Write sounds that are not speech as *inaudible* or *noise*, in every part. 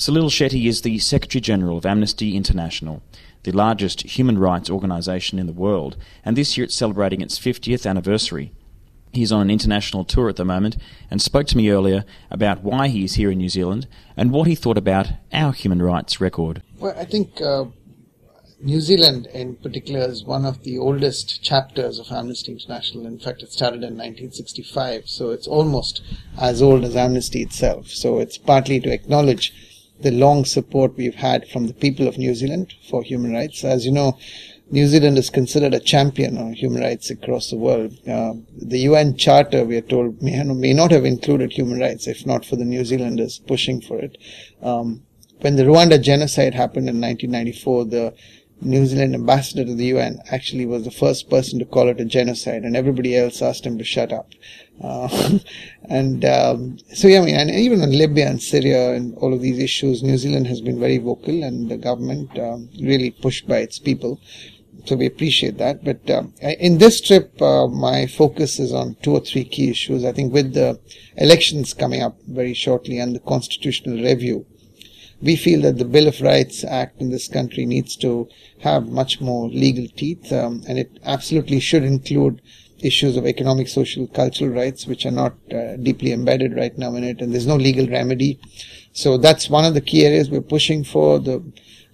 Salil Shetty is the Secretary General of Amnesty International, the largest human rights organisation in the world, and this year it's celebrating its 50th anniversary. He's on an international tour at the moment and spoke to me earlier about why he is here in New Zealand and what he thought about our human rights record. Well, I think uh, New Zealand, in particular, is one of the oldest chapters of Amnesty International. In fact, it started in 1965, so it's almost as old as Amnesty itself. So it's partly to acknowledge the long support we've had from the people of New Zealand for human rights. As you know, New Zealand is considered a champion on human rights across the world. Uh, the UN Charter, we are told, may, *laughs* may, not have included human rights if not for the New Zealanders pushing for it. Um, when the Rwanda genocide happened in 1994, the New Zealand ambassador to the UN actually was the first person to call it a genocide, and everybody else asked him to shut up. Uh, *laughs* and um, so, yeah, I mean, and even in Libya and Syria and all of these issues, New Zealand has been very vocal, and the government um, really pushed by its people so we appreciate that. But um, in this trip, uh, my focus is on two or three key issues. I think with the elections coming up very shortly and the constitutional review, we feel that the Bill of Rights Act in this country needs to have much more legal teeth, um, and it absolutely should include issues of economic, social, cultural rights, which are not uh, deeply embedded right now in it, and there's no legal remedy. So that's one of the key areas we're pushing for. The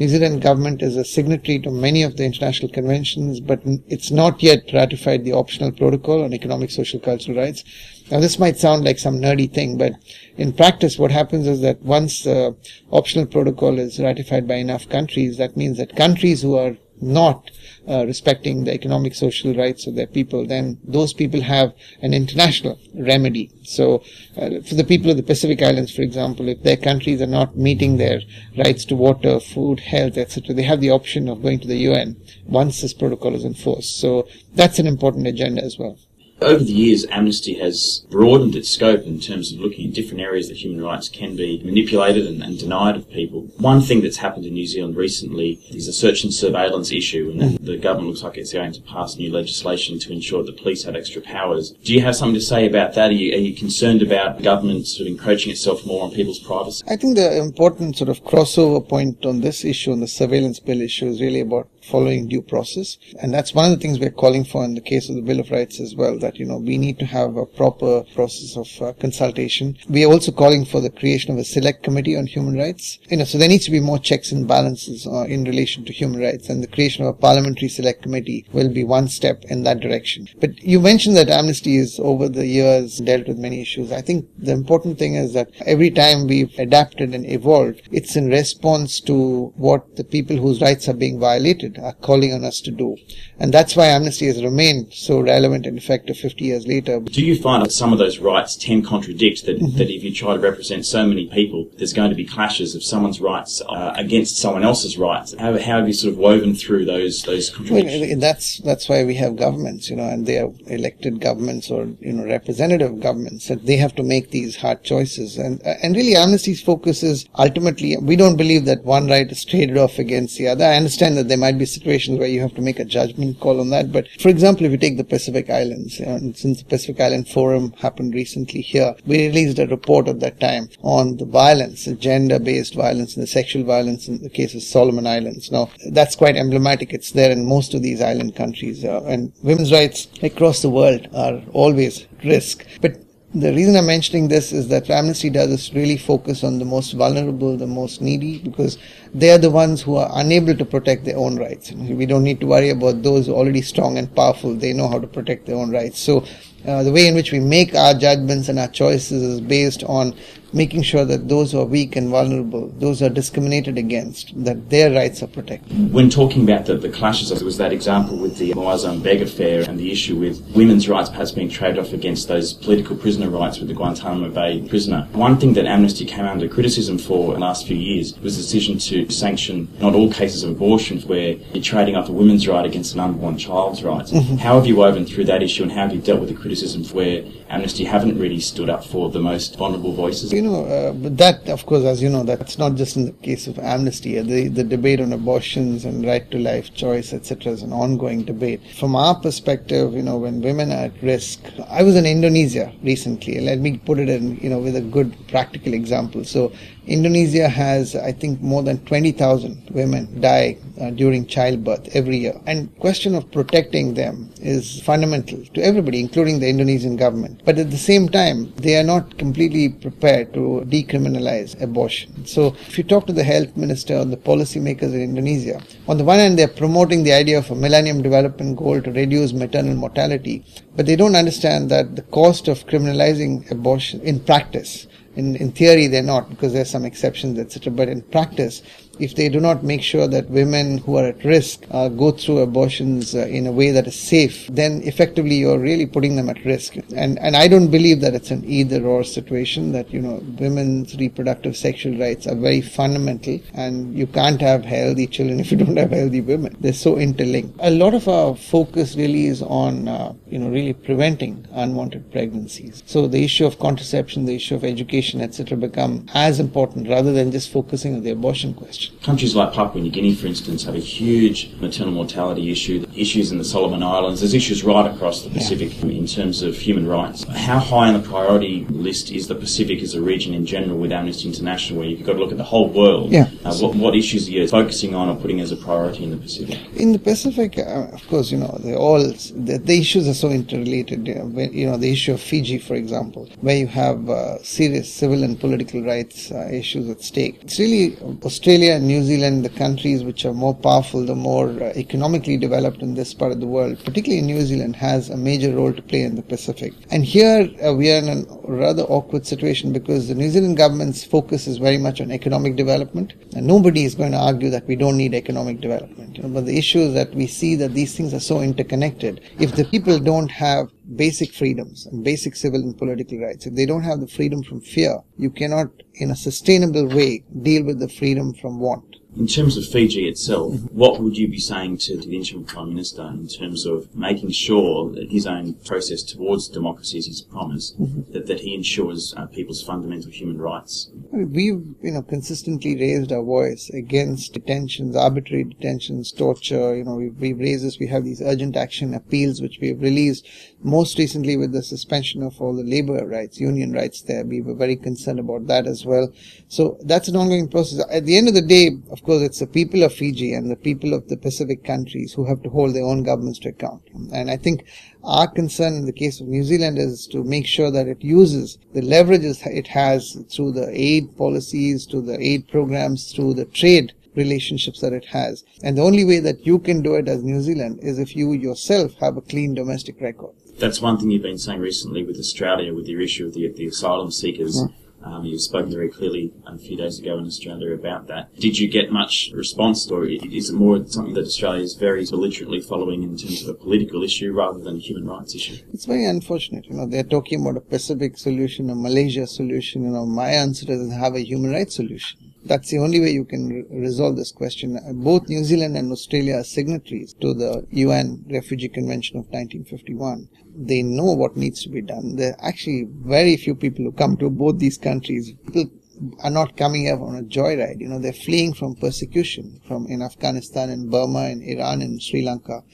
New Zealand government is a signatory to many of the international conventions, but it's not yet ratified the optional protocol on economic, social, cultural rights. Now, this might sound like some nerdy thing, but in practice, what happens is that once the optional protocol is ratified by enough countries, that means that countries who are not uh, respecting the economic social rights of their people, then those people have an international remedy. So, uh, for the people of the Pacific Islands, for example, if their countries are not meeting their rights to water, food, health, etc., they have the option of going to the UN once this protocol is enforced. So, that's an important agenda as well. Over the years, Amnesty has broadened its scope in terms of looking at different areas that human rights can be manipulated and, and, denied of people. One thing that's happened in New Zealand recently is a search and surveillance issue, and the government looks like it's going to pass new legislation to ensure that the police have extra powers. Do you have something to say about that? Are you, are you concerned about the government sort of encroaching itself more on people's privacy? I think the important sort of crossover point on this issue, on the surveillance bill issue, is really about following due process. And that's one of the things we're calling for in the case of the Bill of Rights as well, that, you know, we need to have a proper process of uh, consultation. We are also calling for the creation of a select committee on human rights. You know, so there needs to be more checks and balances uh, in relation to human rights and the creation of a parliamentary select committee will be one step in that direction. But you mentioned that Amnesty is over the years dealt with many issues. I think the important thing is that every time we've adapted and evolved, it's in response to what the people whose rights are being violated are calling on us to do. And that's why amnesty has remained so relevant and effective 50 years later. Do you find that some of those rights tend to contradict that, mm-hmm. that if you try to represent so many people, there's going to be clashes of someone's rights uh, against someone else's rights? How, how, have you sort of woven through those those contradictions? Well, that's that's why we have governments, you know, and they are elected governments or you know representative governments, that they have to make these hard choices. And and really, amnesty's focus is ultimately we don't believe that one right is traded off against the other. I understand that there might be situations where you have to make a judgment call on that. But for example, if you take the Pacific Islands, and since the Pacific Island Forum happened recently here, we released a report at that time on the violence, the gender-based violence and the sexual violence in the case of Solomon Islands. Now, that's quite emblematic. It's there in most of these island countries. Uh, and women's rights across the world are always risk. But the reason I'm mentioning this is that Amnesty does is really focus on the most vulnerable, the most needy, because they are the ones who are unable to protect their own rights. We don't need to worry about those already strong and powerful. They know how to protect their own rights. So uh, the way in which we make our judgments and our choices is based on making sure that those who are weak and vulnerable, those who are discriminated against, that their rights are protected. When talking about the, the clashes, there was that example with the Moazzam Begg affair and the issue with women's rights perhaps being traded off against those political prisoner rights with the Guantanamo Bay prisoner. One thing that Amnesty came under criticism for in the last few years was the decision to sanction not all cases of abortion where you're trading off a women's right against an unborn child's rights. Mm-hmm. How have you woven through that issue and how have you dealt with the criticism where Amnesty haven't really stood up for the most vulnerable voices? You know, uh, but that, of course, as you know, that's not just in the case of amnesty. The, the debate on abortions and right to life choice, etc., is an ongoing debate. From our perspective, you know, when women are at risk, I was in Indonesia recently. Let me put it in, you know, with a good practical example. So Indonesia has, I think, more than 20,000 women die uh, during childbirth every year. And question of protecting them is fundamental to everybody, including the Indonesian government. But at the same time, they are not completely prepared to decriminalize abortion. So if you talk to the health minister or the policymakers in Indonesia, on the one hand, they're promoting the idea of a Millennium Development Goal to reduce maternal mortality, but they don't understand that the cost of criminalizing abortion in practice in, in theory, they're not because there's some exceptions, etc. But in practice, if they do not make sure that women who are at risk uh, go through abortions uh, in a way that is safe, then effectively you're really putting them at risk. And and I don't believe that it's an either or situation. That you know women's reproductive sexual rights are very fundamental, and you can't have healthy children *laughs* if you don't have healthy women. They're so interlinked. A lot of our focus really is on uh, you know really preventing unwanted pregnancies. So the issue of contraception, the issue of education, etc., become as important rather than just focusing on the abortion question. Countries like Papua New Guinea, for instance, have a huge maternal mortality issue, issues in the Solomon Islands, there's issues right across the Pacific yeah. in terms of human rights. How high on the priority list is the Pacific as a region in general with Amnesty International, where you've got to look at the whole world? Yeah. Uh, what, what, issues are you focusing on or putting as a priority in the Pacific? In the Pacific, uh, of course, you know, they all the, the, issues are so interrelated. You know, when, you know, the issue of Fiji, for example, where you have uh, serious civil and political rights uh, issues at stake. It's really Australia and New Zealand, the countries which are more powerful, the more uh, economically developed in this part of the world, particularly New Zealand, has a major role to play in the Pacific. And here uh, we are in a rather awkward situation because the New Zealand government's focus is very much on economic development, and nobody is going to argue that we don't need economic development. You know, but the issue is that we see that these things are so interconnected. If the people don't have basic freedoms and basic civil and political rights, if they don't have the freedom from fear, you cannot, in a sustainable way, deal with the freedom from want. In terms of Fiji itself, what would you be saying to, the interim Prime Minister in terms of making sure that his own process towards democracy is his promise, mm-hmm. that, that he ensures uh, people's fundamental human rights? We've you know, consistently raised our voice against detentions, arbitrary detentions, torture. You know, we've, we've raised this. We have these urgent action appeals which we have released most recently with the suspension of all the labor rights, union rights there. We were very concerned about that as well. So that's an ongoing process. At the end of the day, of course, it's the people of Fiji and the people of the Pacific countries who have to hold their own governments to account. And I think our concern in the case of New Zealand is to make sure that it uses the leverages it has through the aid policies, through the aid programs, through the trade relationships that it has. And the only way that you can do it as New Zealand is if you yourself have a clean domestic record. That's one thing you've been saying recently with Australia, with your issue of the, the asylum seekers. Mm. Um, you've spoken very clearly a few days ago in Australia about that. Did you get much response, or is it more something that Australia is very belligerently following in terms of a political issue rather than a human rights issue? It's very unfortunate. You know, they're talking about a Pacific solution, a Malaysia solution. You know, my answer is have a human rights solution. That's the only way you can re- resolve this question. Both New Zealand and Australia are signatories to the UN Refugee Convention of 1951. They know what needs to be done. There are actually very few people who come to both these countries. People are not coming here on a joyride. You know, they're fleeing from persecution from in Afghanistan and Burma and Iran and Sri Lanka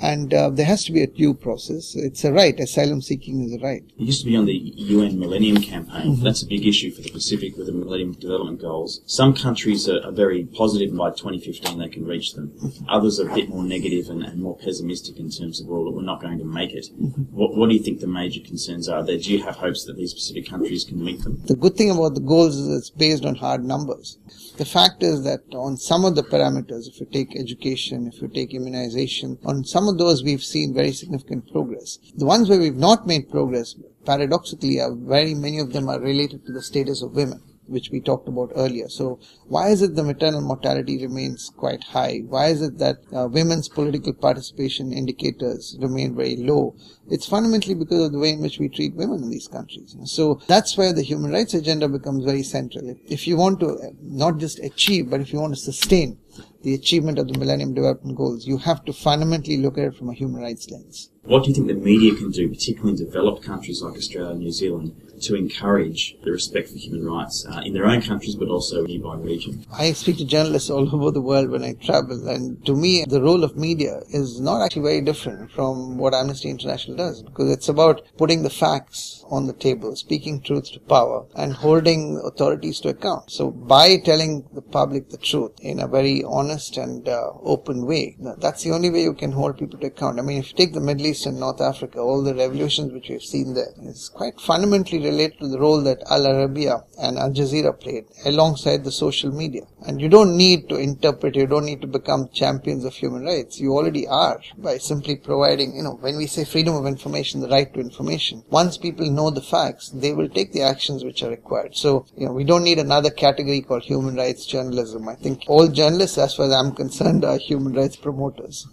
and uh, there has to be a due process. It's a right. Asylum seeking is a right. It used to be on the UN Millennium Campaign. Mm-hmm. That's a big issue for the Pacific with the Millennium Development Goals. Some countries are, are very positive, and by 2015 they can reach them. Mm-hmm. Others are a bit more negative and, and, more pessimistic in terms of, well, we're not going to make it. Mm-hmm. What, what, do you think the major concerns are there? Do you have hopes that these Pacific countries can meet them? The good thing about the goals is it's based on hard numbers. The fact is that on some of the parameters, if you take education, if you take immunization, on some of those we've seen very significant progress. The ones where we've not made progress, paradoxically, are very many of them are related to the status of women which we talked about earlier. So why is it the maternal mortality remains quite high? Why is it that uh, women's political participation indicators remain very low? It's fundamentally because of the way in which we treat women in these countries. So that's where the human rights agenda becomes very central. If you want to uh, not just achieve, but if you want to sustain the achievement of the Millennium Development Goals, you have to fundamentally look at it from a human rights lens. What do you think the media can do, particularly in developed countries like Australia and New Zealand, to encourage the respect for human rights uh, in their own countries but also nearby regions. I speak to journalists all *laughs* over the world when I travel, and to me, the role of media is not actually very different from what Amnesty International does because it's about putting the facts on the table, speaking truth to power, and holding authorities to account. So, by telling the public the truth in a very honest and uh, open way, that's the only way you can hold people to account. I mean, if you take the Middle East and North Africa, all the revolutions which we've seen there is quite fundamentally related to the role that Al Arabiya and Al Jazeera played alongside the social media. And you don't need to interpret, you don't need to become champions of human rights. You already are by simply providing, you know, when we say freedom of information, the right to information, once people know the facts, they will take the actions which are required. So, you know, we don't need another category called human rights journalism. I think all journalists, as far as I'm concerned, are human rights promoters.